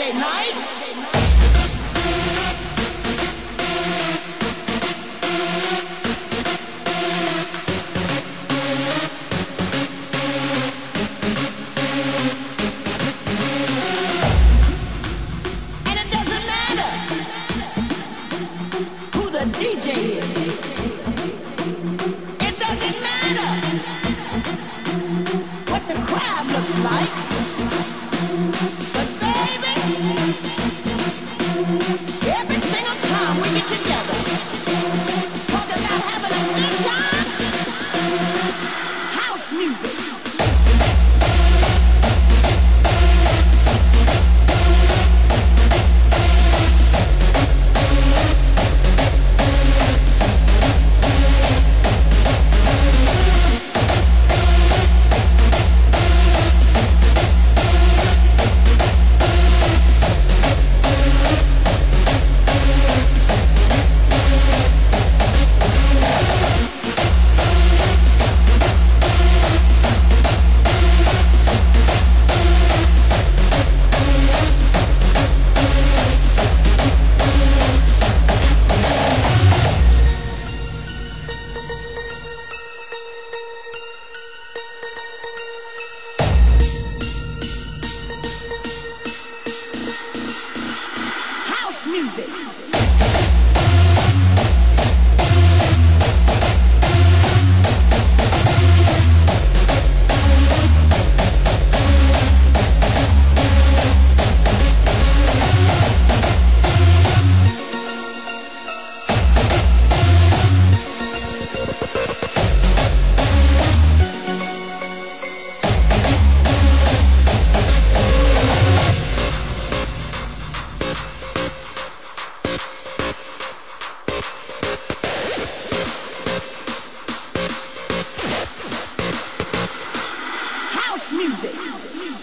Saturday night. It doesn't matter what the crowd looks like. music.